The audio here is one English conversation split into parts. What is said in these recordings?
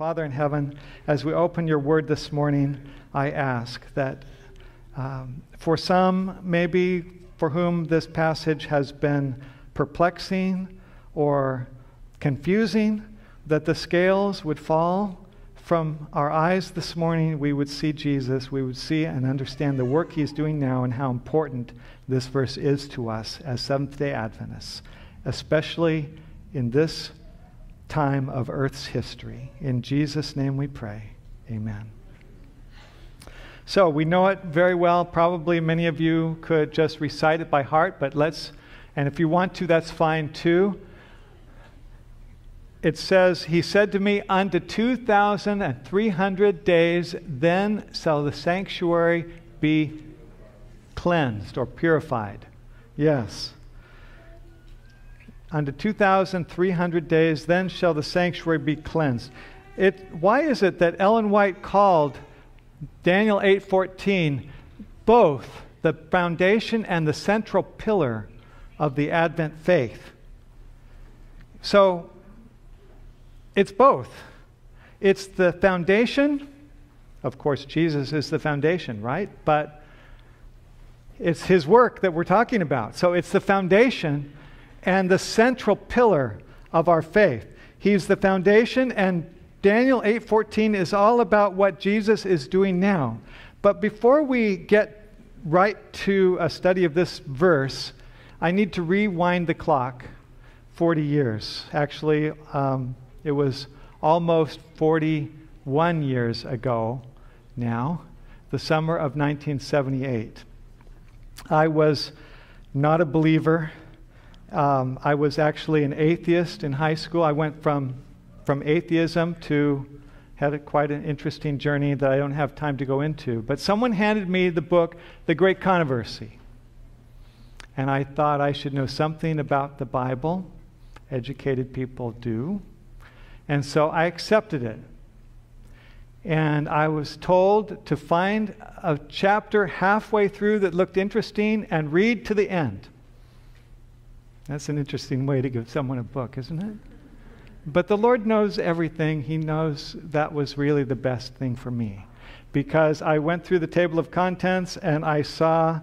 Father in heaven, as we open your word this morning, I ask that um, for some, maybe for whom this passage has been perplexing or confusing, that the scales would fall from our eyes this morning. We would see Jesus. We would see and understand the work he's doing now and how important this verse is to us as Seventh day Adventists, especially in this time of Earth's history. In Jesus' name we pray. Amen. So we know it very well. Probably many of you could just recite it by heart, but let's, and if you want to, that's fine too. It says, He said to me, Unto 2,300 days, then shall the sanctuary be cleansed or purified. Yes unto 2,300 days, then shall the sanctuary be cleansed. It, why is it that Ellen White called Daniel 8:14 both the foundation and the central pillar of the Advent faith? So it's both. It's the foundation. Of course, Jesus is the foundation, right? But it's his work that we're talking about. So it's the foundation and the central pillar of our faith. He's the foundation and Daniel 8:14 is all about what Jesus is doing now. But before we get right to a study of this verse, I need to rewind the clock 40 years. Actually, um, it was almost 41 years ago now, the summer of 1978. I was not a believer. Um, I was actually an atheist in high school. I went from, from atheism to had a, quite an interesting journey that I don't have time to go into. But someone handed me the book, The Great Controversy. And I thought I should know something about the Bible. Educated people do. And so I accepted it. And I was told to find a chapter halfway through that looked interesting and read to the end. That's an interesting way to give someone a book, isn't it? But the Lord knows everything. He knows that was really the best thing for me. Because I went through the table of contents and I saw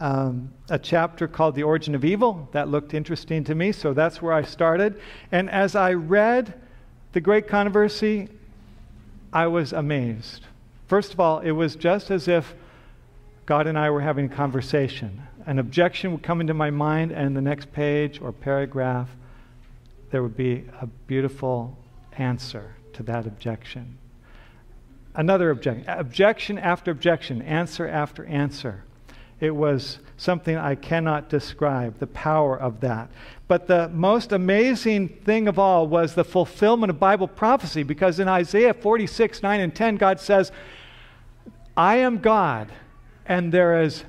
um, a chapter called The Origin of Evil. That looked interesting to me, so that's where I started. And as I read The Great Controversy, I was amazed. First of all, it was just as if God and I were having a conversation an objection would come into my mind, and the next page or paragraph, there would be a beautiful answer to that objection. Another objection, objection after objection, answer after answer. It was something I cannot describe, the power of that. But the most amazing thing of all was the fulfillment of Bible prophecy, because in Isaiah 46, 9 and 10, God says, I am God, and there is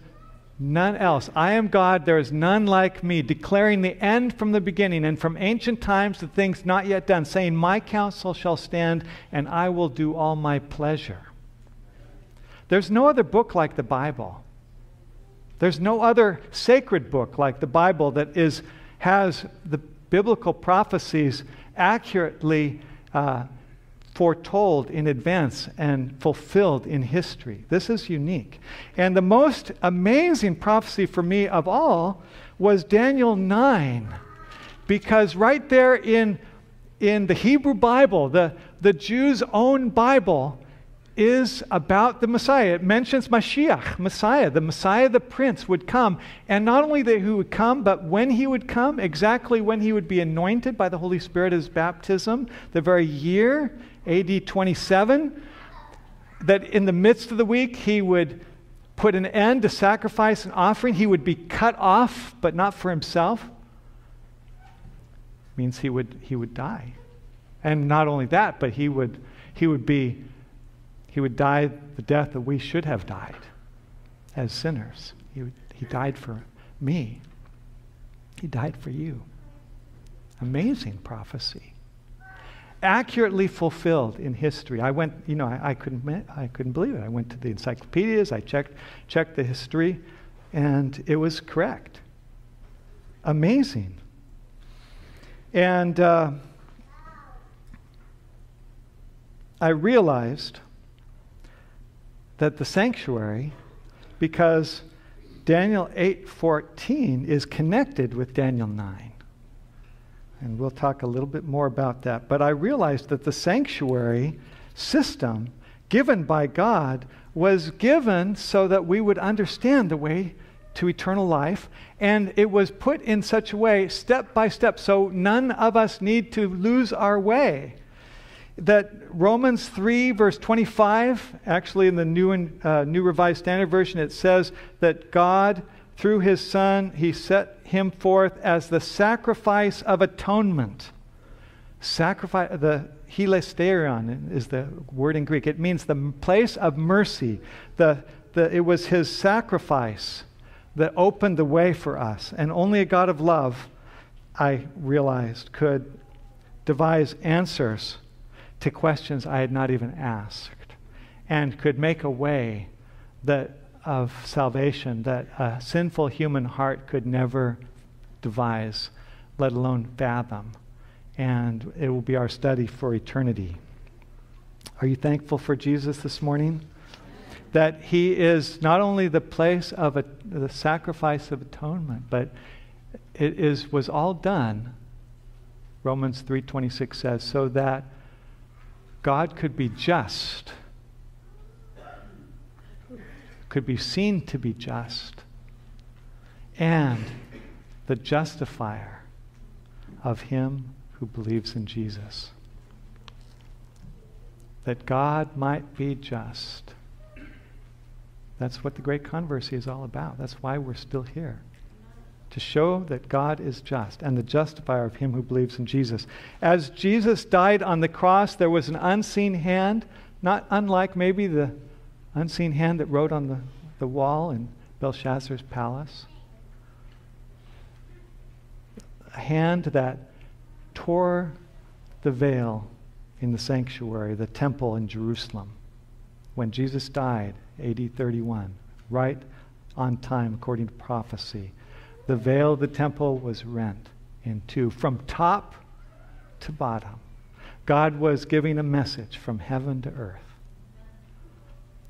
None else. I am God, there is none like me, declaring the end from the beginning and from ancient times the things not yet done, saying, My counsel shall stand, and I will do all my pleasure. There's no other book like the Bible. There's no other sacred book like the Bible that is, has the biblical prophecies accurately uh, foretold in advance and fulfilled in history. This is unique. And the most amazing prophecy for me of all was Daniel 9, because right there in, in the Hebrew Bible, the, the Jews' own Bible, is about the Messiah. It mentions Mashiach, Messiah. The Messiah, the Prince, would come. And not only that he would come, but when he would come, exactly when he would be anointed by the Holy Spirit as baptism, the very year AD 27, that in the midst of the week he would put an end to sacrifice and offering. He would be cut off, but not for himself. Means he would, he would die. And not only that, but he would, he would be, he would die the death that we should have died as sinners. He, would, he died for me. He died for you. Amazing prophecy accurately fulfilled in history. I went, you know, I, I, couldn't, I couldn't believe it. I went to the encyclopedias, I checked, checked the history, and it was correct. Amazing. And uh, I realized that the sanctuary, because Daniel 8:14 is connected with Daniel 9. And we'll talk a little bit more about that. But I realized that the sanctuary system given by God was given so that we would understand the way to eternal life. And it was put in such a way, step by step, so none of us need to lose our way. That Romans 3, verse 25, actually in the New, uh, New Revised Standard Version, it says that God, through his Son, he set him forth as the sacrifice of atonement. Sacrifice, the hilasterion is the word in Greek. It means the place of mercy. The, the, it was his sacrifice that opened the way for us. And only a God of love, I realized, could devise answers to questions I had not even asked and could make a way that of salvation that a sinful human heart could never devise, let alone fathom. And it will be our study for eternity. Are you thankful for Jesus this morning? that he is not only the place of a, the sacrifice of atonement, but it is was all done. Romans 3:26 says so that God could be just, could be seen to be just, and the justifier of him who believes in Jesus. That God might be just that's what the great controversy is all about. That's why we're still here. To show that God is just and the justifier of him who believes in Jesus. As Jesus died on the cross, there was an unseen hand, not unlike maybe the unseen hand that wrote on the, the wall in Belshazzar's palace. A hand that tore the veil in the sanctuary, the temple in Jerusalem. When Jesus died, AD 31, right on time according to prophecy. The veil of the temple was rent in two from top to bottom. God was giving a message from heaven to earth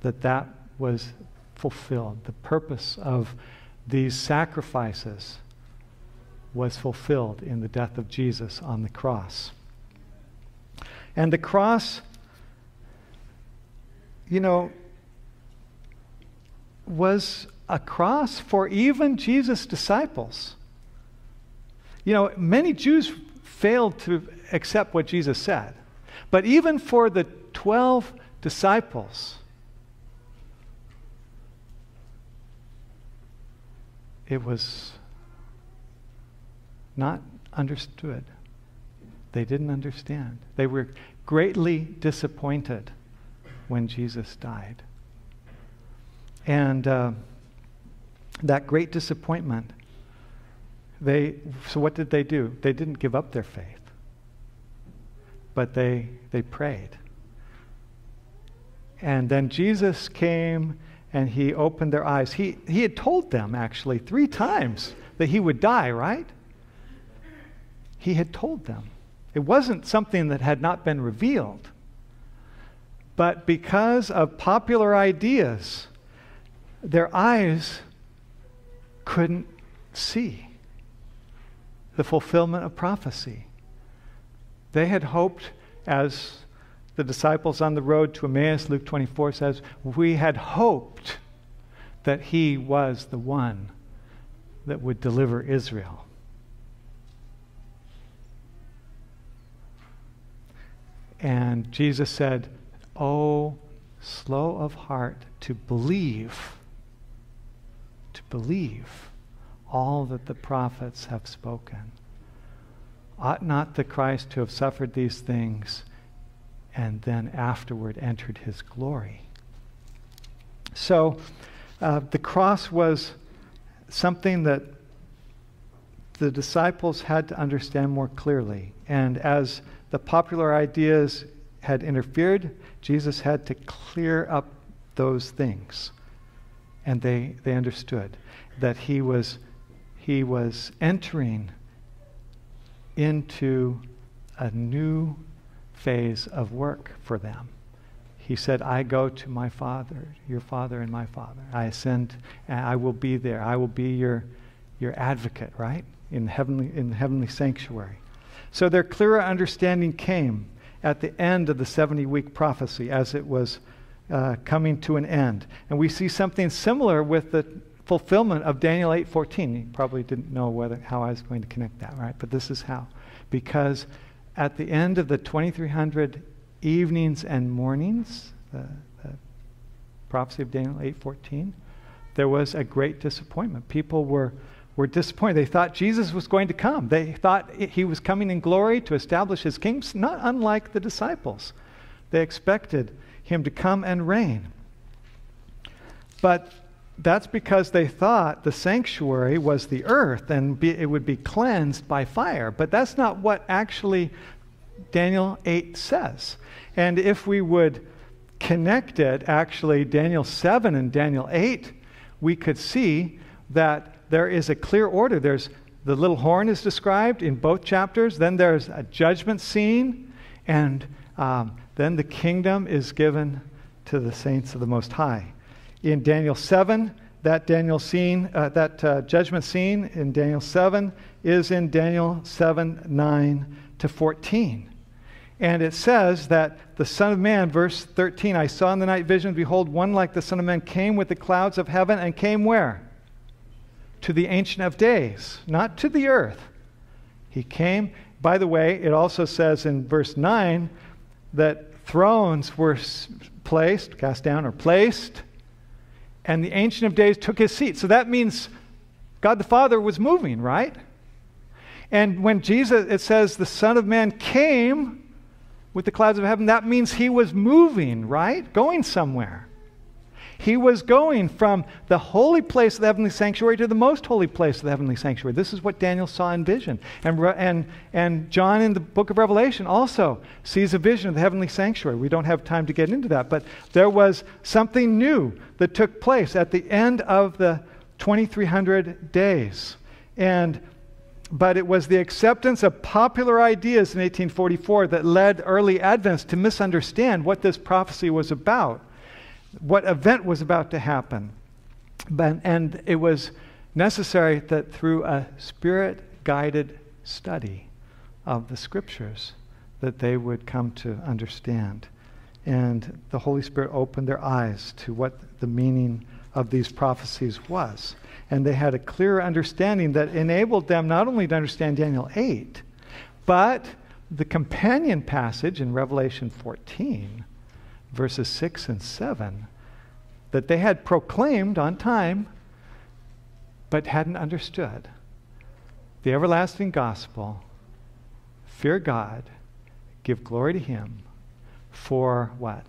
that that was fulfilled. The purpose of these sacrifices was fulfilled in the death of Jesus on the cross. And the cross, you know, was a cross for even Jesus' disciples. You know, many Jews failed to accept what Jesus said. But even for the 12 disciples, it was not understood. They didn't understand. They were greatly disappointed when Jesus died. And uh, that great disappointment, they, so what did they do? They didn't give up their faith, but they, they prayed. And then Jesus came and he opened their eyes. He, he had told them, actually, three times that he would die, right? He had told them. It wasn't something that had not been revealed. But because of popular ideas, their eyes couldn't see the fulfillment of prophecy. They had hoped, as the disciples on the road to Emmaus, Luke 24 says, we had hoped that he was the one that would deliver Israel. And Jesus said, Oh, slow of heart to believe to believe all that the prophets have spoken. Ought not the Christ to have suffered these things and then afterward entered his glory? So uh, the cross was something that the disciples had to understand more clearly. And as the popular ideas had interfered, Jesus had to clear up those things and they, they understood that he was, he was entering into a new phase of work for them. he said, I go to my Father, your Father and my Father. I ascend, and I will be there. I will be your, your advocate, right? In heavenly, in the heavenly sanctuary. So their clearer understanding came at the end of the 70 week prophecy as it was uh, coming to an end. And we see something similar with the fulfillment of Daniel 8:14. You probably didn't know whether how I was going to connect that, right? But this is how. Because at the end of the 2300 evenings and mornings, the, the prophecy of Daniel 8:14, there was a great disappointment. People were were disappointed. They thought Jesus was going to come. They thought he was coming in glory to establish his kingdom, not unlike the disciples. They expected him to come and reign. But that's because they thought the sanctuary was the earth and be, it would be cleansed by fire. But that's not what actually Daniel 8 says. And if we would connect it, actually, Daniel 7 and Daniel 8, we could see that there is a clear order. There's the little horn is described in both chapters. Then there's a judgment scene, and um, then the kingdom is given to the saints of the Most High. In Daniel 7, that Daniel scene, uh, that uh, judgment scene in Daniel 7 is in Daniel 7 9 to 14. And it says that the Son of Man, verse 13, I saw in the night vision, behold, one like the Son of Man came with the clouds of heaven and came where? to the Ancient of Days, not to the earth. He came. By the way, it also says in verse 9 that thrones were placed, cast down, or placed, and the Ancient of Days took his seat. So that means God the Father was moving, right? And when Jesus, it says, the Son of Man came with the clouds of heaven, that means he was moving, right? Going somewhere. He was going from the holy place of the heavenly sanctuary to the most holy place of the heavenly sanctuary. This is what Daniel saw in vision. And, and, and John in the book of Revelation also sees a vision of the heavenly sanctuary. We don't have time to get into that, but there was something new that took place at the end of the 2300 days. And but it was the acceptance of popular ideas in 1844 that led early Adventists to misunderstand what this prophecy was about what event was about to happen. But, and it was necessary that through a spirit guided study of the scriptures that they would come to understand. And the Holy Spirit opened their eyes to what the meaning of these prophecies was. And they had a clearer understanding that enabled them not only to understand Daniel 8, but the companion passage in Revelation 14 verses 6 and 7 that they had proclaimed on time but hadn't understood. The everlasting gospel fear God, give glory to Him for what?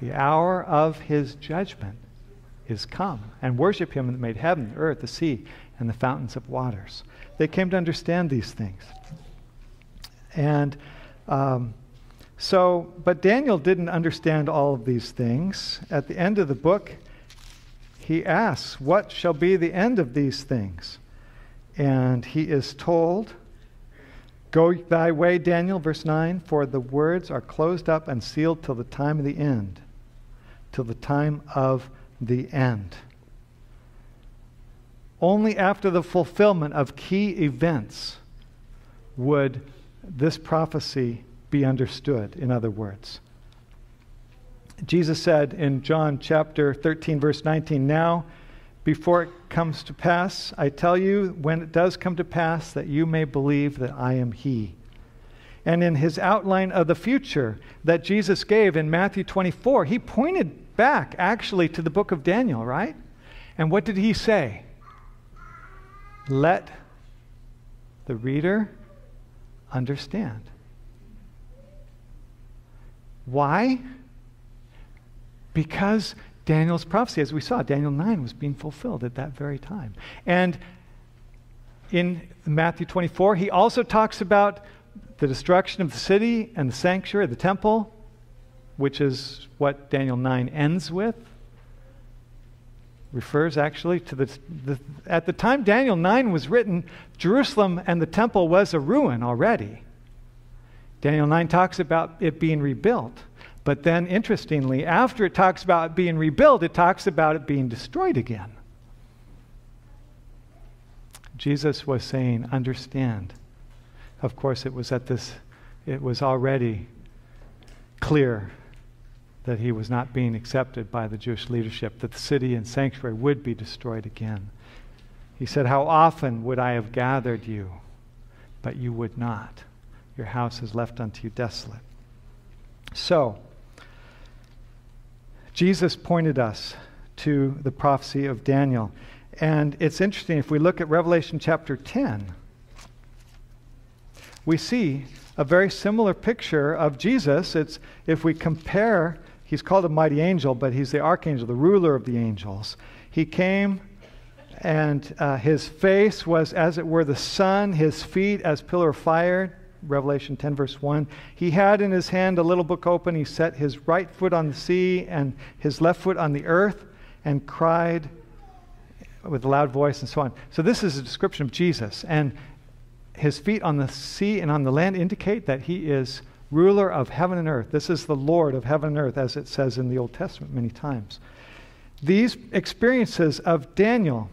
The hour of His judgment is come, and worship Him that made heaven, earth, the sea, and the fountains of waters. They came to understand these things. And um, so, but Daniel didn't understand all of these things. At the end of the book, he asks, What shall be the end of these things? And he is told, Go thy way, Daniel, verse 9, for the words are closed up and sealed till the time of the end. Till the time of the end. Only after the fulfillment of key events would this prophecy be understood, in other words. Jesus said in John chapter 13, verse 19, Now, before it comes to pass, I tell you, when it does come to pass, that you may believe that I am He. And in his outline of the future that Jesus gave in Matthew 24, he pointed back actually to the book of Daniel, right? And what did he say? Let the reader understand. Why? Because Daniel's prophecy, as we saw, Daniel 9 was being fulfilled at that very time. And in Matthew 24, he also talks about the destruction of the city and the sanctuary, the temple, which is what Daniel 9 ends with. Refers actually to the, the at the time Daniel 9 was written, Jerusalem and the temple was a ruin already. Daniel 9 talks about it being rebuilt. But then, interestingly, after it talks about it being rebuilt, it talks about it being destroyed again. Jesus was saying, understand. Of course, it was at this, it was already clear that he was not being accepted by the Jewish leadership, that the city and sanctuary would be destroyed again. He said, How often would I have gathered you, but you would not? Your house is left unto you desolate. So, Jesus pointed us to the prophecy of Daniel. And it's interesting, if we look at Revelation chapter 10, we see a very similar picture of Jesus. It's, if we compare, he's called a mighty angel, but he's the archangel, the ruler of the angels. He came, and uh, his face was as it were the sun, his feet as pillar of fire, Revelation 10, verse 1. He had in his hand a little book open. He set his right foot on the sea and his left foot on the earth and cried with a loud voice and so on. So, this is a description of Jesus. And his feet on the sea and on the land indicate that he is ruler of heaven and earth. This is the Lord of heaven and earth, as it says in the Old Testament many times. These experiences of Daniel,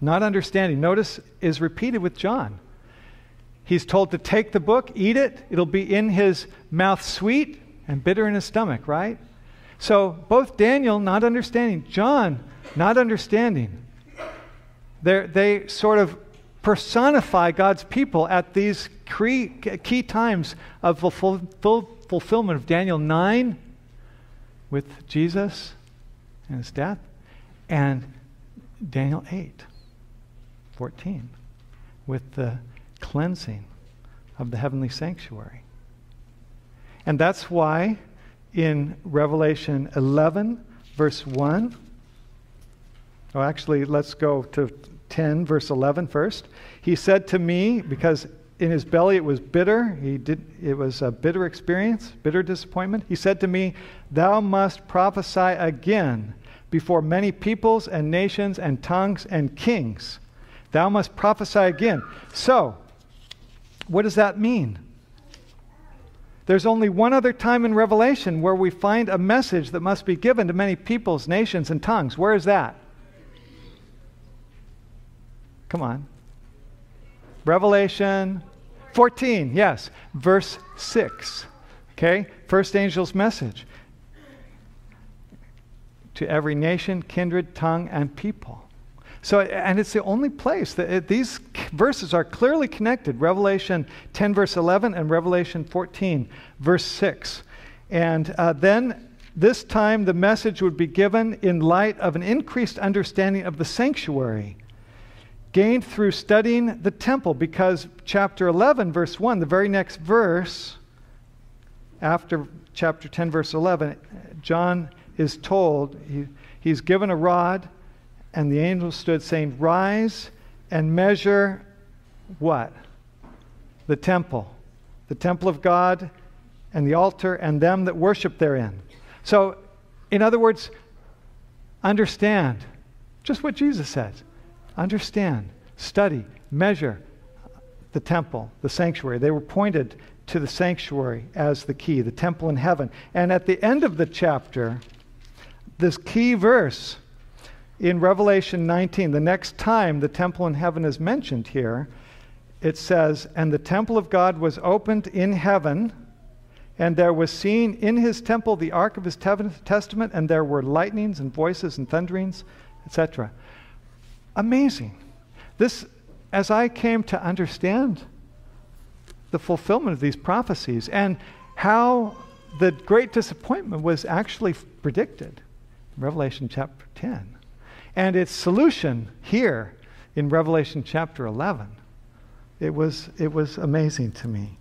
not understanding, notice, is repeated with John. He's told to take the book, eat it. It'll be in his mouth sweet and bitter in his stomach, right? So both Daniel not understanding, John not understanding. they sort of personify God's people at these key times of fulfillment of Daniel 9 with Jesus and his death, and Daniel 8, 14 with the cleansing of the heavenly sanctuary. And that's why in Revelation 11, verse 1, oh, actually, let's go to 10, verse 11 first. He said to me, because in his belly it was bitter, he did, it was a bitter experience, bitter disappointment. He said to me, Thou must prophesy again before many peoples and nations and tongues and kings. Thou must prophesy again. So, what does that mean? There's only one other time in Revelation where we find a message that must be given to many peoples, nations, and tongues. Where is that? Come on. Revelation 14, yes. Verse 6. Okay? First angel's message. To every nation, kindred, tongue, and people. So, and it's the only place that it, these verses are clearly connected Revelation 10, verse 11, and Revelation 14, verse 6. And uh, then this time the message would be given in light of an increased understanding of the sanctuary gained through studying the temple, because chapter 11, verse 1, the very next verse, after chapter 10, verse 11, John is told, he, he's given a rod and the angel stood, saying, Rise and measure what? The temple. The temple of God and the altar and them that worship therein. So, in other words, understand just what Jesus says. Understand, study, measure the temple, the sanctuary. They were pointed to the sanctuary as the key, the temple in heaven. And at the end of the chapter, this key verse in Revelation 19, the next time the temple in heaven is mentioned here, it says, And the temple of God was opened in heaven, and there was seen in his temple the ark of his testament, and there were lightnings and voices and thunderings, etc. Amazing. This, as I came to understand the fulfillment of these prophecies and how the great disappointment was actually predicted, Revelation chapter 10 and its solution here in Revelation chapter 11. It was, it was amazing to me.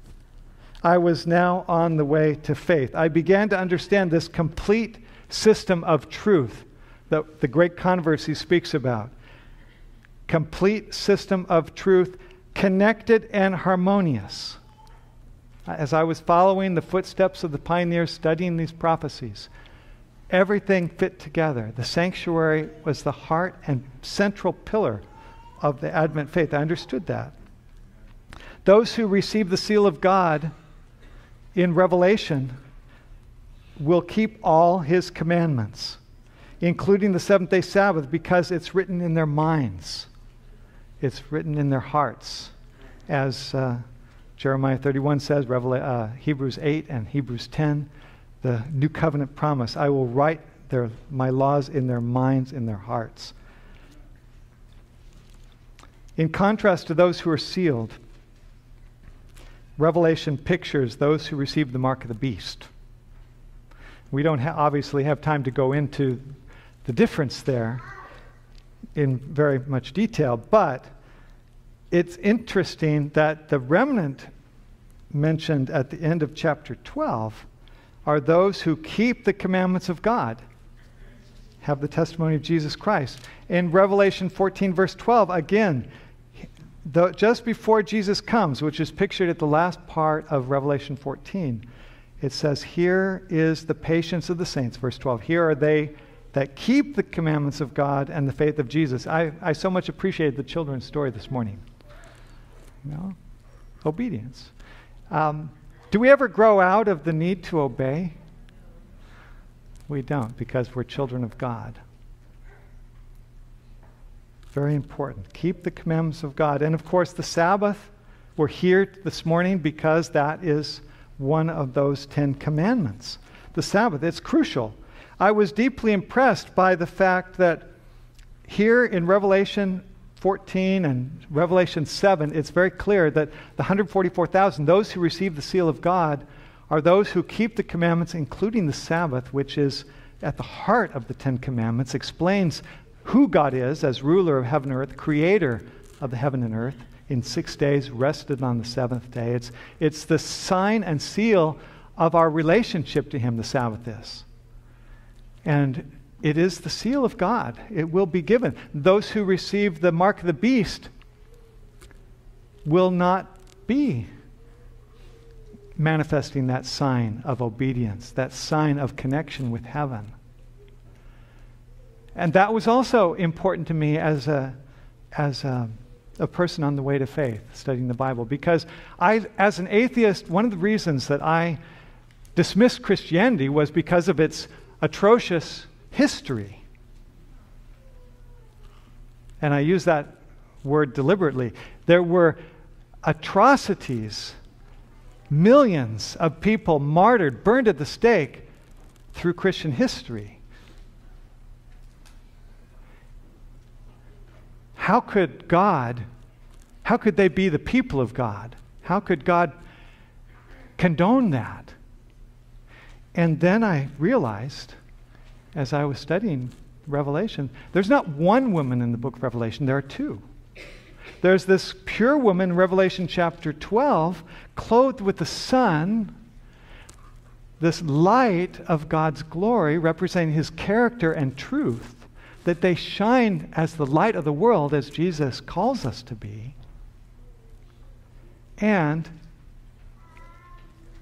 I was now on the way to faith. I began to understand this complete system of truth that the great controversy speaks about. Complete system of truth, connected and harmonious. As I was following the footsteps of the pioneers studying these prophecies, Everything fit together. The sanctuary was the heart and central pillar of the Advent faith. I understood that. Those who receive the seal of God in Revelation will keep all his commandments, including the seventh day Sabbath, because it's written in their minds, it's written in their hearts. As uh, Jeremiah 31 says, uh, Hebrews 8 and Hebrews 10, the new covenant promise I will write their, my laws in their minds, in their hearts. In contrast to those who are sealed, Revelation pictures those who receive the mark of the beast. We don't ha- obviously have time to go into the difference there in very much detail, but it's interesting that the remnant mentioned at the end of chapter 12 are those who keep the commandments of God, have the testimony of Jesus Christ. In Revelation 14, verse 12, again, the, just before Jesus comes, which is pictured at the last part of Revelation 14, it says, Here is the patience of the saints, verse 12. Here are they that keep the commandments of God and the faith of Jesus. I, I so much appreciated the children's story this morning. You know, obedience. Um, do we ever grow out of the need to obey? We don't, because we're children of God. Very important. Keep the commandments of God. And of course, the Sabbath, we're here this morning because that is one of those Ten Commandments. The Sabbath, it's crucial. I was deeply impressed by the fact that here in Revelation 14 and Revelation 7, it's very clear that the 144,000, those who receive the seal of God, are those who keep the commandments, including the Sabbath, which is at the heart of the Ten Commandments, explains who God is as ruler of heaven and earth, creator of the heaven and earth, in six days, rested on the seventh day. It's, it's the sign and seal of our relationship to Him, the Sabbath is. And it is the seal of God. It will be given. Those who receive the mark of the beast will not be manifesting that sign of obedience, that sign of connection with heaven. And that was also important to me as a, as a, a, person on the way to faith, studying the Bible, because I, as an atheist, one of the reasons that I dismissed Christianity was because of its atrocious history. And I use that word deliberately. There were atrocities, millions of people martyred, burned at the stake through Christian history. How could God, how could they be the people of God? How could God condone that? And then I realized as I was studying Revelation, there's not one woman in the book of Revelation, there are two. There's this pure woman, Revelation chapter 12, clothed with the sun, this light of God's glory representing his character and truth, that they shine as the light of the world, as Jesus calls us to be. And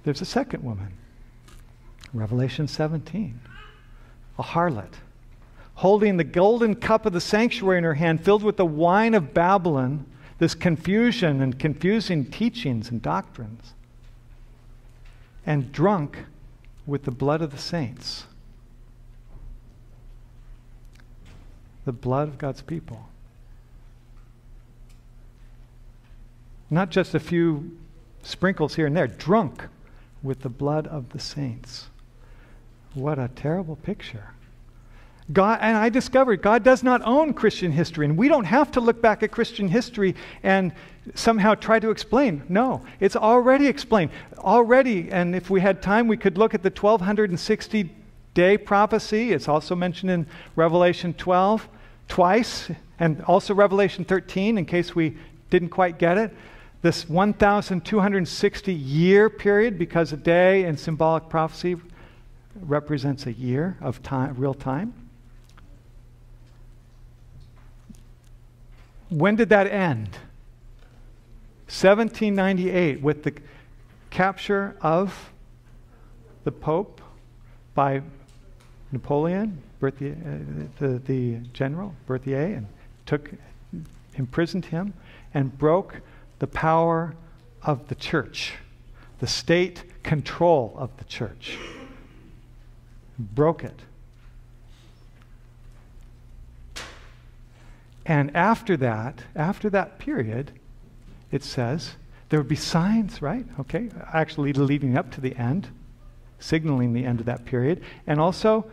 there's a second woman, Revelation 17 a harlot, holding the golden cup of the sanctuary in her hand, filled with the wine of Babylon, this confusion and confusing teachings and doctrines, and drunk with the blood of the saints. The blood of God's people. Not just a few sprinkles here and there, drunk with the blood of the saints. What a terrible picture. God, and I discovered God does not own Christian history, and we don't have to look back at Christian history and somehow try to explain. No, it's already explained. Already, and if we had time, we could look at the 1260 day prophecy. It's also mentioned in Revelation 12 twice, and also Revelation 13, in case we didn't quite get it. This 1,260 year period, because a day in symbolic prophecy represents a year of time, real time. When did that end? 1798, with the capture of the Pope by Napoleon, Berthier, uh, the, the general, Berthier, and took, imprisoned him and broke the power of the church. The state control of the church. Broke it. And after that, after that period, it says there would be signs, right? Okay, actually leading up to the end, signaling the end of that period. And also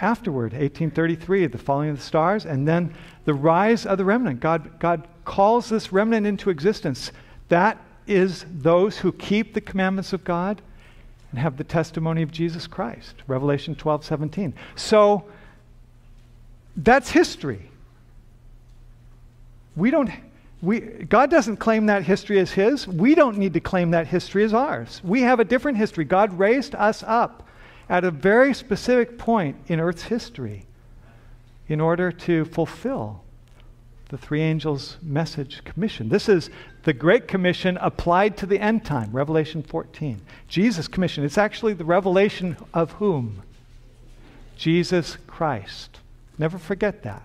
afterward, 1833, the falling of the stars, and then the rise of the remnant. God, God calls this remnant into existence. That is those who keep the commandments of God and have the testimony of Jesus Christ. Revelation 12, 17. So that's history. We don't, we, God doesn't claim that history as His. We don't need to claim that history as ours. We have a different history. God raised us up at a very specific point in Earth's history in order to fulfill the three angels' message commission. This is the Great Commission applied to the end time, Revelation 14. Jesus' commission. It's actually the revelation of whom? Jesus Christ. Never forget that.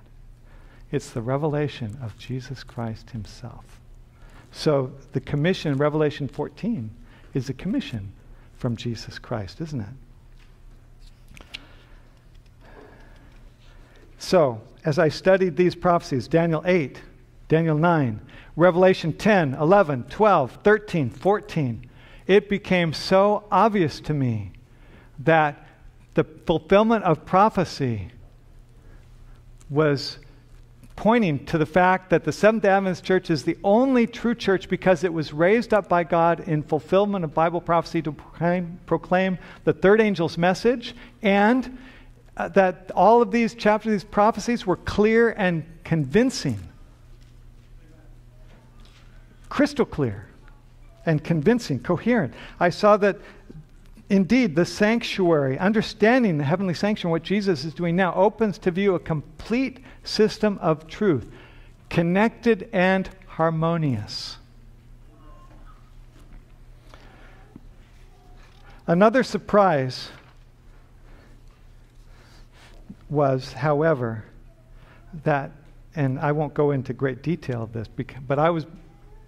It's the revelation of Jesus Christ himself. So the commission, Revelation 14, is a commission from Jesus Christ, isn't it? So, as I studied these prophecies, Daniel 8, Daniel 9, Revelation 10, 11, 12, 13, 14, it became so obvious to me that the fulfillment of prophecy was pointing to the fact that the Seventh Adventist Church is the only true church because it was raised up by God in fulfillment of Bible prophecy to proclaim, proclaim the third angel's message, and uh, that all of these chapters, these prophecies were clear and convincing. Crystal clear and convincing, coherent. I saw that Indeed, the sanctuary, understanding the heavenly sanctuary, what Jesus is doing now, opens to view a complete system of truth, connected and harmonious. Another surprise was, however, that, and I won't go into great detail of this, but I was,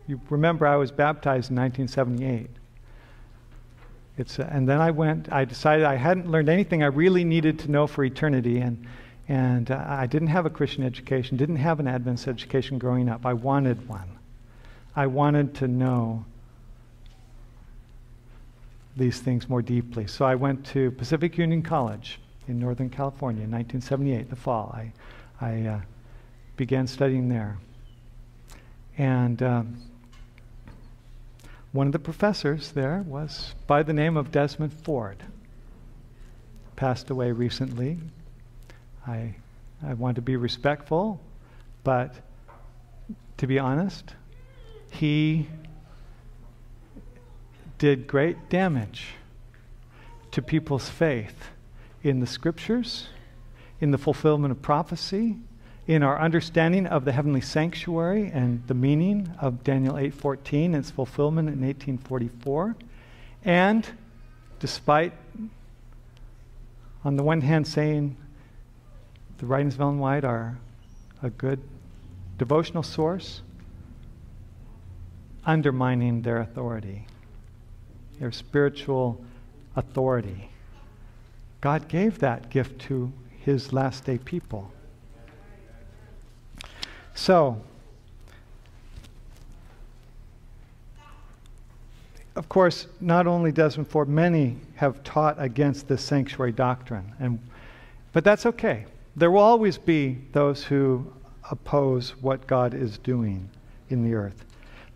you remember I was baptized in 1978. It's, uh, and then I went, I decided I hadn't learned anything I really needed to know for eternity. And, and uh, I didn't have a Christian education, didn't have an Adventist education growing up. I wanted one. I wanted to know these things more deeply. So I went to Pacific Union College in Northern California in 1978, the fall. I, I uh, began studying there. And um, one of the professors there was by the name of Desmond Ford. Passed away recently. I, I want to be respectful, but to be honest, he did great damage to people's faith in the scriptures, in the fulfillment of prophecy, in our understanding of the heavenly sanctuary and the meaning of Daniel 8:14 and its fulfillment in 1844. And despite on the one hand saying the writings of Ellen White are a good devotional source, undermining their authority, their spiritual authority. God gave that gift to his last day people. So, of course, not only Desmond Ford, many have taught against this sanctuary doctrine, and, but that's okay. There will always be those who oppose what God is doing in the earth.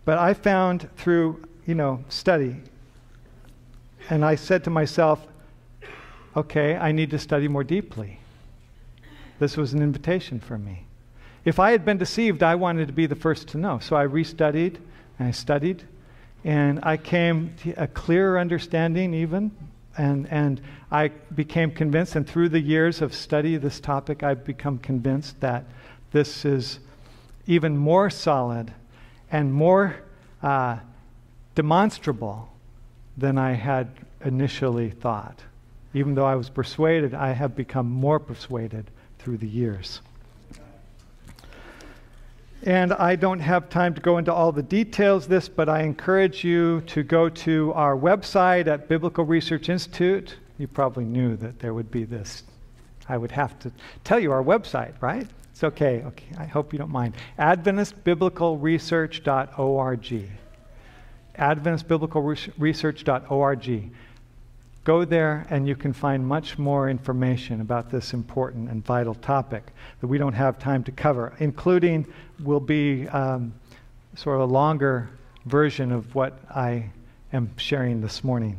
But I found through, you know, study, and I said to myself, okay, I need to study more deeply. This was an invitation for me. If I had been deceived, I wanted to be the first to know. So I restudied and I studied, and I came to a clearer understanding, even. And, and I became convinced, and through the years of study of this topic, I've become convinced that this is even more solid and more uh, demonstrable than I had initially thought. Even though I was persuaded, I have become more persuaded through the years. And I don't have time to go into all the details of this, but I encourage you to go to our website at Biblical Research Institute. You probably knew that there would be this. I would have to tell you our website, right? It's okay. Okay. I hope you don't mind. AdventistBiblicalResearch.org. AdventistBiblicalResearch.org. Go there and you can find much more information about this important and vital topic that we don't have time to cover, including will be um, sort of a longer version of what I am sharing this morning.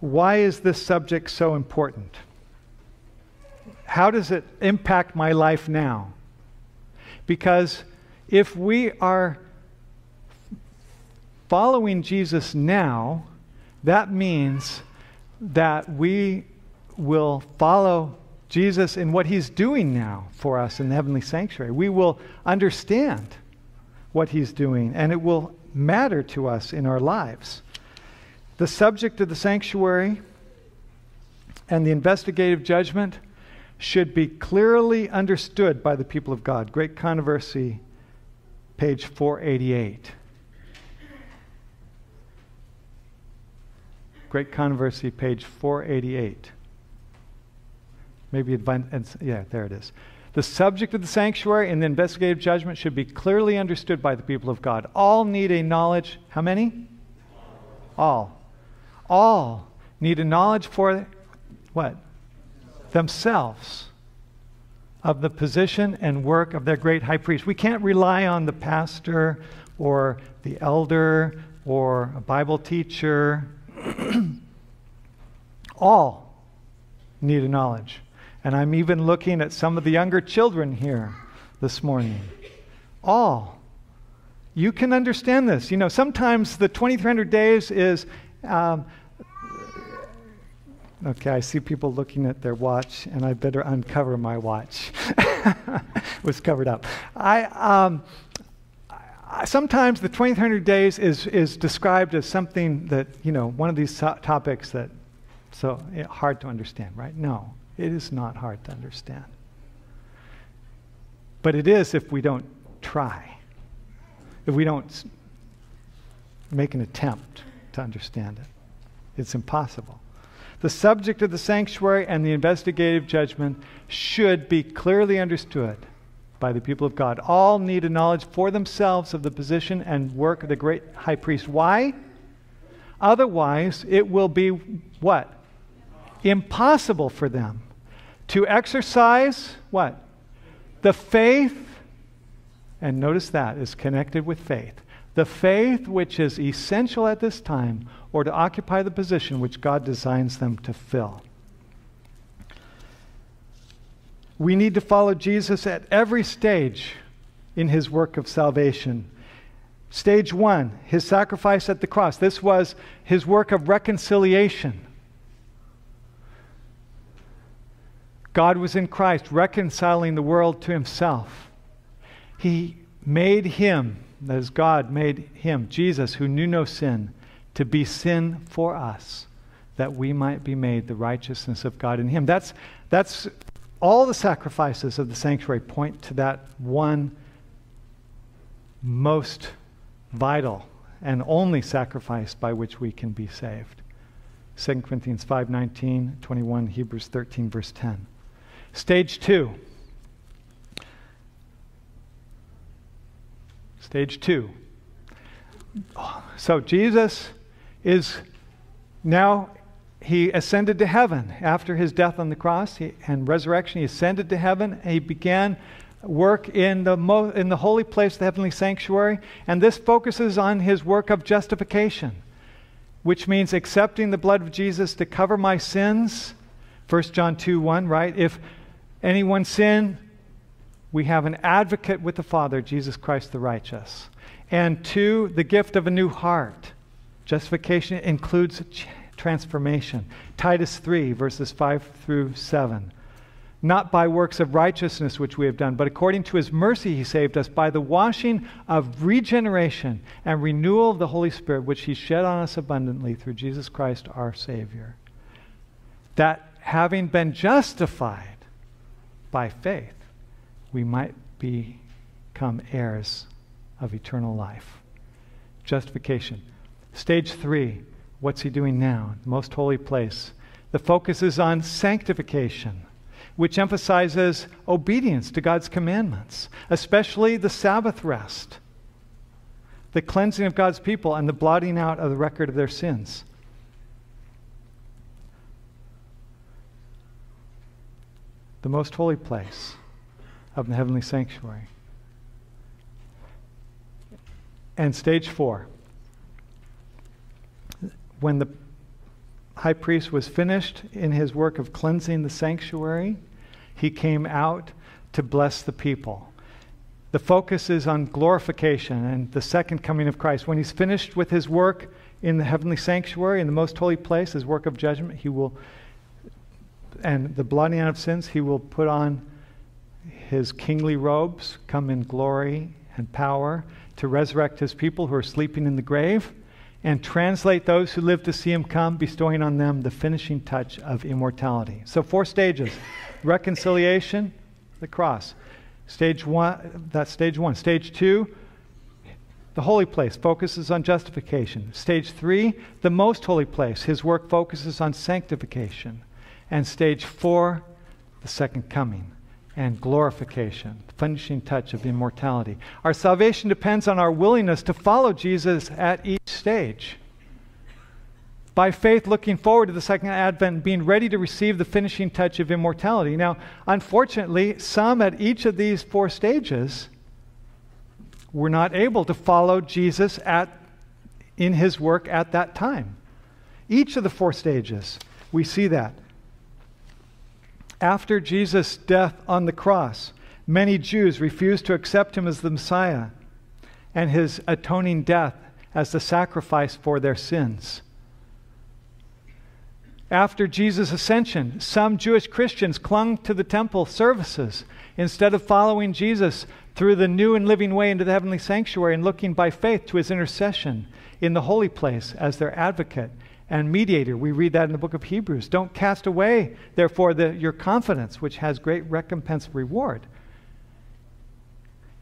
Why is this subject so important? how does it impact my life now? Because if we are following Jesus now, that means that we will follow Jesus in what he's doing now for us in the heavenly sanctuary. We will understand what he's doing, and it will matter to us in our lives. The subject of the sanctuary and the investigative judgment should be clearly understood by the people of God. Great Controversy, page 488. Great Controversy, page 488. Maybe advance, yeah, there it is. The subject of the sanctuary and the investigative judgment should be clearly understood by the people of God. All need a knowledge. How many? All. All need a knowledge for what? themselves of the position and work of their great high priest. We can't rely on the pastor or the elder or a Bible teacher. All need a knowledge. And I'm even looking at some of the younger children here this morning. All. You can understand this. You know, sometimes the 2300 days is um, Okay, I see people looking at their watch, and I better uncover my watch. it was covered up. I, um, sometimes the 2300 days is, is described as something that, you know, one of these topics that so it, hard to understand, right? No, it is not hard to understand. But it is if we don't try, if we don't make an attempt to understand it. It's impossible. The subject of the sanctuary and the investigative judgment should be clearly understood by the people of God. All need a knowledge for themselves of the position and work of the great high priest. Why? Otherwise, it will be what? Impossible for them to exercise what? The faith, and notice that is connected with faith. The faith which is essential at this time or to occupy the position which God designs them to fill. We need to follow Jesus at every stage in his work of salvation. Stage one, his sacrifice at the cross. This was his work of reconciliation. God was in Christ reconciling the world to himself. He made him, that is, God made him, Jesus, who knew no sin, to be sin for us, that we might be made the righteousness of God in Him. That's, that's all the sacrifices of the sanctuary point to that one most vital and only sacrifice by which we can be saved. 2 Corinthians 5 19, 21, Hebrews 13, verse 10. Stage two. Stage two. So Jesus is now he ascended to heaven after his death on the cross he, and resurrection. He ascended to heaven. he began work in the, mo- in the holy place, the heavenly sanctuary. And this focuses on his work of justification, which means accepting the blood of Jesus to cover my sins. 1 John 2 1, right? If anyone sin, we have an advocate with the Father, Jesus Christ the righteous. And two, the gift of a new heart Justification includes transformation. Titus 3, verses 5 through 7. Not by works of righteousness which we have done, but according to his mercy he saved us by the washing of regeneration and renewal of the Holy Spirit, which he shed on us abundantly through Jesus Christ our Savior. That having been justified by faith, we might become heirs of eternal life. Justification. Stage three, what's he doing now? Most holy place. The focus is on sanctification, which emphasizes obedience to God's commandments, especially the Sabbath rest, the cleansing of God's people, and the blotting out of the record of their sins. The most holy place of the heavenly sanctuary. And stage four, when the high priest was finished in his work of cleansing the sanctuary, he came out to bless the people. The focus is on glorification and the second coming of Christ. When he's finished with his work in the heavenly sanctuary, in the most holy place, his work of judgment, he will, and the blotting out of sins, he will put on his kingly robes, come in glory and power to resurrect his people who are sleeping in the grave and translate those who live to see him come, bestowing on them the finishing touch of immortality. So, four stages reconciliation, the cross. Stage one, that's stage one. Stage two, the holy place focuses on justification. Stage three, the most holy place, his work focuses on sanctification. And stage four, the second coming and glorification, the finishing touch of immortality. Our salvation depends on our willingness to follow Jesus at each stage. By faith, looking forward to the second advent, being ready to receive the finishing touch of immortality. Now, unfortunately, some at each of these four stages were not able to follow Jesus at, in his work at that time. Each of the four stages, we see that after Jesus' death on the cross, many Jews refused to accept him as the Messiah and his atoning death as the sacrifice for their sins. After Jesus' ascension, some Jewish Christians clung to the temple services instead of following Jesus through the new and living way into the heavenly sanctuary and looking by faith to his intercession in the holy place as their advocate and mediator. We read that in the book of Hebrews. Don't cast away, therefore, the, your confidence, which has great recompense of reward.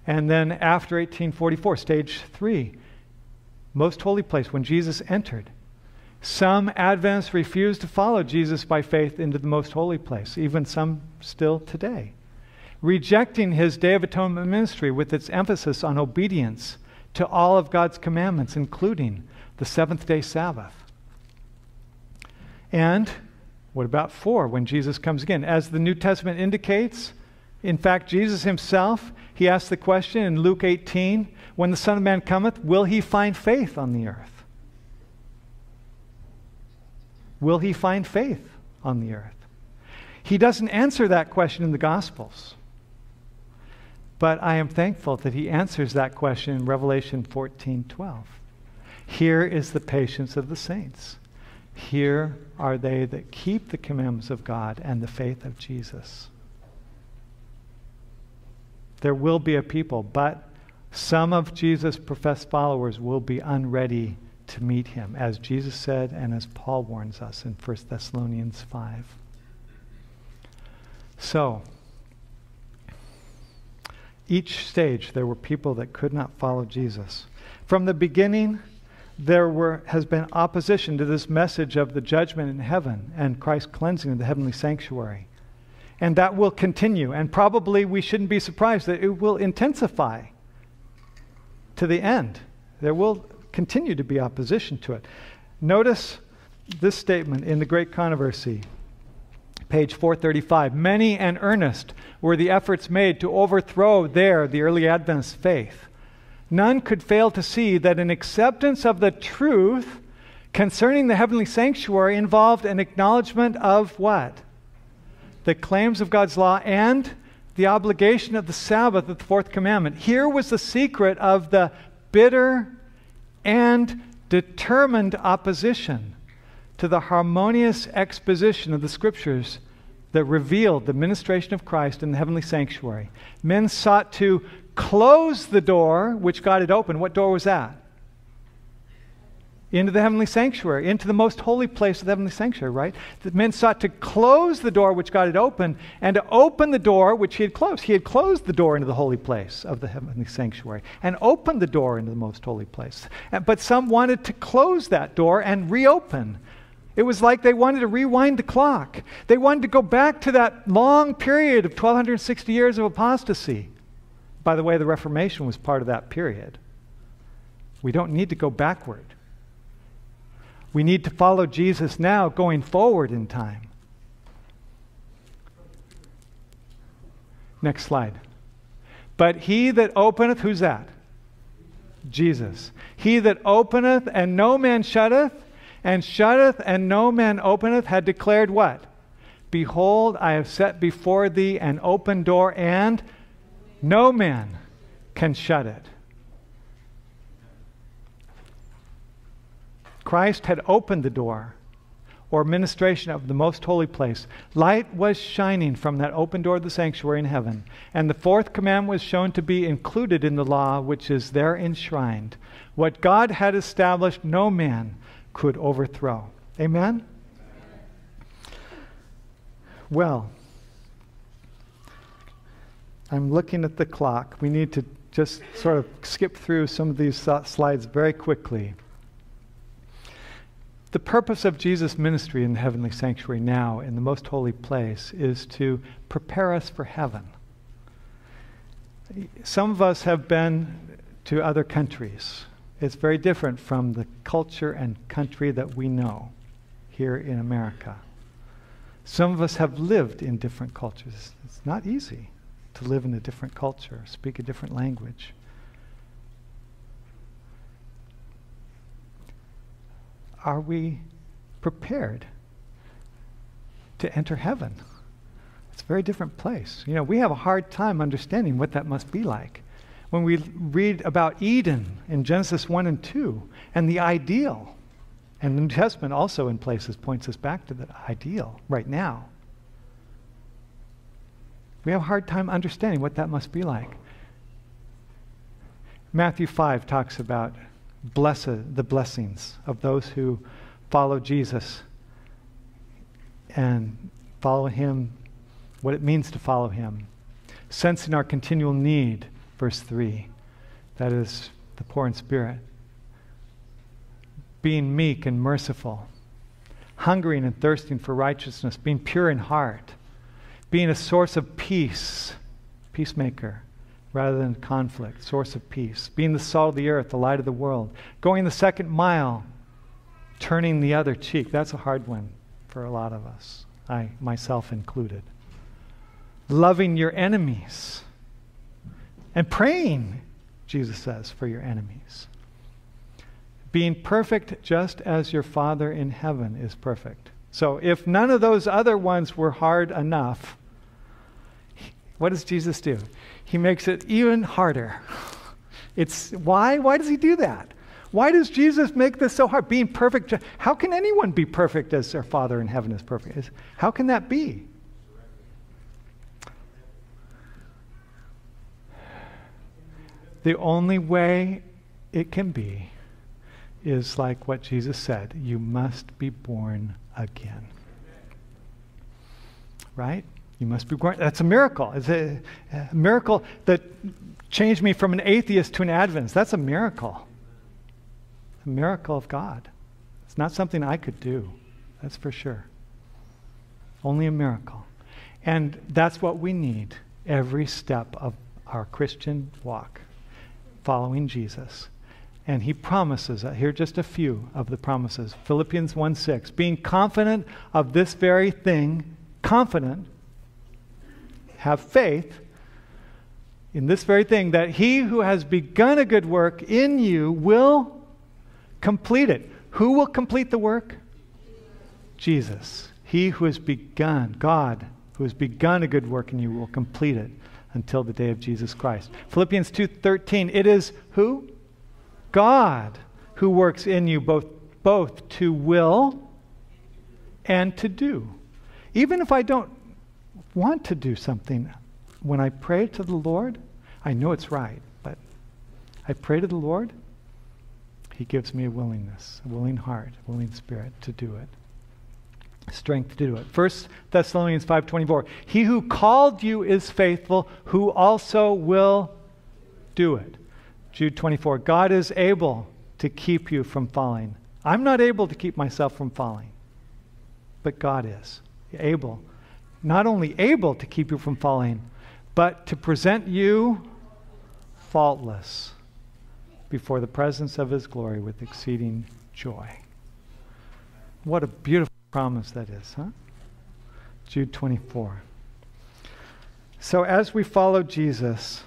And then after 1844, stage three, most holy place, when Jesus entered. Some Adventists refused to follow Jesus by faith into the most holy place, even some still today, rejecting his Day of Atonement ministry with its emphasis on obedience to all of God's commandments, including the seventh day Sabbath. And what about four when Jesus comes again? As the New Testament indicates, in fact, Jesus himself, he asked the question in Luke 18 when the Son of Man cometh, will he find faith on the earth? Will he find faith on the earth? He doesn't answer that question in the Gospels. But I am thankful that he answers that question in Revelation 14 12. Here is the patience of the saints. Here are they that keep the commandments of God and the faith of Jesus. There will be a people, but some of Jesus' professed followers will be unready to meet him, as Jesus said and as Paul warns us in 1 Thessalonians 5. So, each stage there were people that could not follow Jesus. From the beginning, there were, has been opposition to this message of the judgment in heaven and Christ's cleansing of the heavenly sanctuary. And that will continue. And probably we shouldn't be surprised that it will intensify to the end. There will continue to be opposition to it. Notice this statement in the Great Controversy, page 435. Many and earnest were the efforts made to overthrow there the early Adventist faith none could fail to see that an acceptance of the truth concerning the heavenly sanctuary involved an acknowledgement of what? The claims of God's law and the obligation of the Sabbath of the fourth commandment. Here was the secret of the bitter and determined opposition to the harmonious exposition of the scriptures that revealed the ministration of Christ in the heavenly sanctuary. Men sought to close the door which God had opened. What door was that? Into the heavenly sanctuary, into the most holy place of the heavenly sanctuary, right? The men sought to close the door which God had opened and to open the door which he had closed. He had closed the door into the holy place of the heavenly sanctuary and opened the door into the most holy place. But some wanted to close that door and reopen. It was like they wanted to rewind the clock. They wanted to go back to that long period of 1260 years of apostasy. By the way, the Reformation was part of that period. We don't need to go backward. We need to follow Jesus now, going forward in time. Next slide. But he that openeth, who's that? Jesus. He that openeth and no man shutteth, and shutteth and no man openeth, had declared what? Behold, I have set before thee an open door, and no man can shut it. Christ had opened the door or ministration of the most holy place. Light was shining from that open door of the sanctuary in heaven. And the fourth commandment was shown to be included in the law which is there enshrined. What God had established, no man could overthrow. Amen? Well, I'm looking at the clock. We need to just sort of skip through some of these slides very quickly. The purpose of Jesus' ministry in the heavenly sanctuary now, in the most holy place, is to prepare us for heaven. Some of us have been to other countries. It's very different from the culture and country that we know here in America. Some of us have lived in different cultures. It's not easy to live in a different culture, speak a different language. Are we prepared to enter heaven? It's a very different place. You know, we have a hard time understanding what that must be like. When we read about Eden in Genesis 1 and 2 and the ideal, and the New Testament also in places points us back to the ideal right now. We have a hard time understanding what that must be like. Matthew 5 talks about blessed the blessings of those who follow Jesus and follow him what it means to follow him. Sensing our continual need verse 3 that is the poor in spirit. Being meek and merciful hungering and thirsting for righteousness being pure in heart being a source of peace peacemaker rather than conflict, source of peace, being the salt of the earth, the light of the world, going the second mile, turning the other cheek. That's a hard one for a lot of us, I myself included. Loving your enemies and praying, Jesus says, for your enemies. Being perfect just as your Father in heaven is perfect. So if none of those other ones were hard enough, what does Jesus do? He makes it even harder. It's why? Why does he do that? Why does Jesus make this so hard? Being perfect. How can anyone be perfect as their Father in heaven is perfect? How can that be? The only way it can be is like what Jesus said you must be born again. Right? You must be born. That's a miracle. It's a, a, miracle that changed me from an atheist to an Adventist. That's a miracle. A miracle of God. It's not something I could do. That's for sure. Only a miracle. And that's what we need every step of our Christian walk, following Jesus. And he promises, uh, here are just a few of the promises. Philippians 1 6, being confident of this very thing, confident have faith in this very thing that he who has begun a good work in you will complete it. Who will complete the work? Jesus. He who has begun, God, who has begun a good work in you will complete it until the day of Jesus Christ. Philippians 2:13 it is who? God who works in you both both to will and to do. Even if I don't want to do something, when I pray to the Lord, I know it's right, but I pray to the Lord, He gives me a willingness, a willing heart, a willing spirit to do it. Strength to do it. First Thessalonians 5:24. He who called you is faithful, who also will do it. Jude 24. God is able to keep you from falling. I'm not able to keep myself from falling, but God is able. Not only able to keep you from falling, but to present you faultless before the presence of his glory with exceeding joy. What a beautiful promise that is, huh? Jude 24. So as we follow Jesus,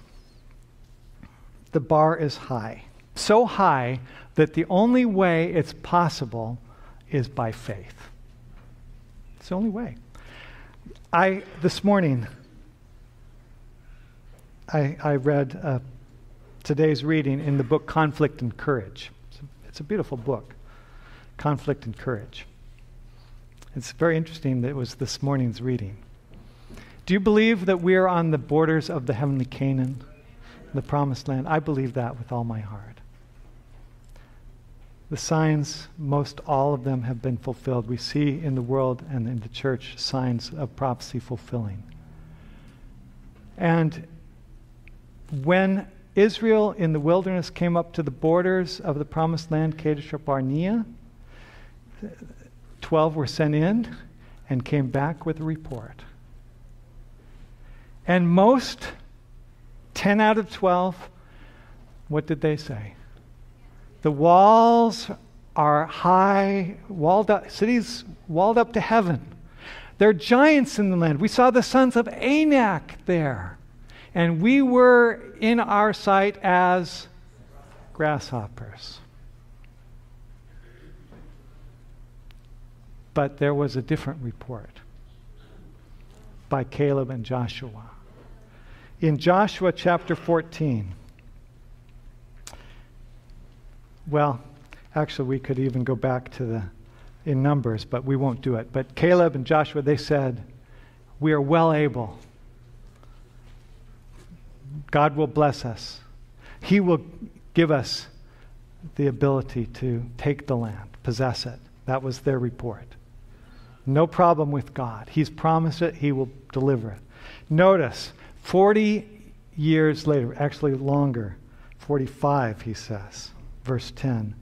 the bar is high. So high that the only way it's possible is by faith. It's the only way. I this morning I, I read uh, today's reading in the book Conflict and Courage. It's a, it's a beautiful book, Conflict and Courage. It's very interesting that it was this morning's reading. Do you believe that we are on the borders of the heavenly Canaan, the promised land? I believe that with all my heart. The signs, most all of them have been fulfilled. We see in the world and in the church signs of prophecy fulfilling. And when Israel in the wilderness came up to the borders of the promised land, Kadesh Barnea, 12 were sent in and came back with a report. And most, 10 out of 12, what did they say? The walls are high, walled up, cities walled up to heaven. There are giants in the land. We saw the sons of Anak there. And we were in our sight as grasshoppers. But there was a different report by Caleb and Joshua. In Joshua chapter 14, well, actually, we could even go back to the in Numbers, but we won't do it. But Caleb and Joshua, they said, We are well able. God will bless us. He will give us the ability to take the land, possess it. That was their report. No problem with God. He's promised it, He will deliver it. Notice, 40 years later, actually longer, 45, he says verse 10.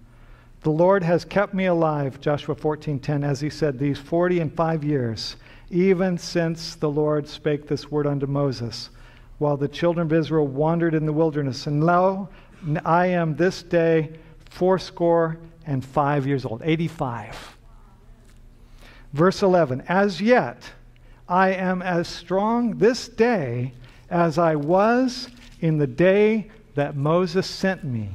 The Lord has kept me alive, Joshua 14:10, as he said, these 40 and 5 years, even since the Lord spake this word unto Moses, while the children of Israel wandered in the wilderness. And lo, I am this day fourscore and five years old, 85. Verse 11, as yet I am as strong this day as I was in the day that Moses sent me.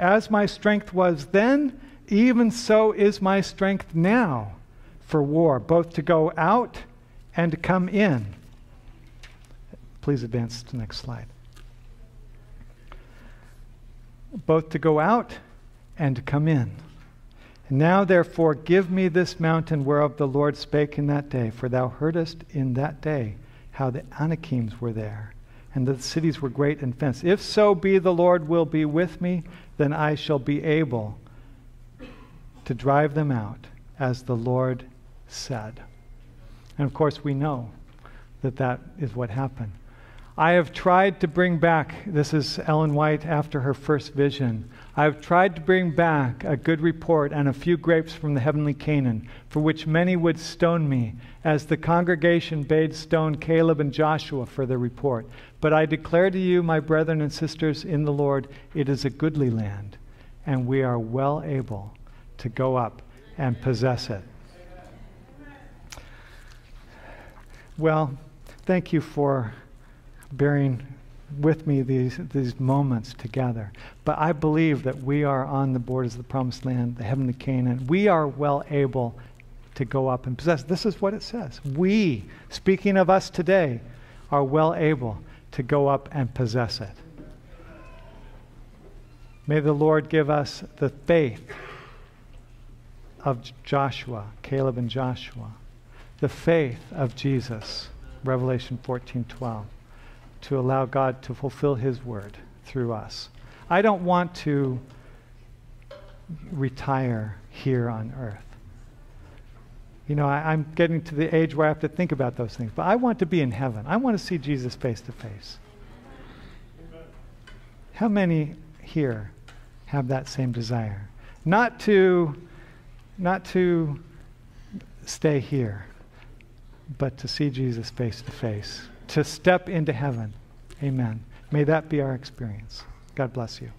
As my strength was then, even so is my strength now for war, both to go out and to come in. Please advance to the next slide. Both to go out and to come in. And now, therefore, give me this mountain whereof the Lord spake in that day, for thou heardest in that day how the Anakims were there, and the cities were great and fenced. If so be the Lord will be with me, then I shall be able to drive them out, as the Lord said. And of course, we know that that is what happened. I have tried to bring back, this is Ellen White after her first vision. I have tried to bring back a good report and a few grapes from the heavenly Canaan, for which many would stone me, as the congregation bade stone Caleb and Joshua for their report. But I declare to you, my brethren and sisters in the Lord, it is a goodly land, and we are well able to go up and possess it. Well, thank you for bearing with me these, these moments together. But I believe that we are on the borders of the promised land, the heavenly Canaan. We are well able to go up and possess. This is what it says. We, speaking of us today, are well able to go up and possess it. May the Lord give us the faith of Joshua, Caleb and Joshua, the faith of Jesus, Revelation 14:12, to allow God to fulfill his word through us. I don't want to retire here on earth. You know, I, am getting to the age where I have to think about those things. But I want to be in heaven. I want to see Jesus face to face. How many here have that same desire? Not to, not to stay here, but to see Jesus face to face, to step into heaven. Amen. May that be our experience. God bless you.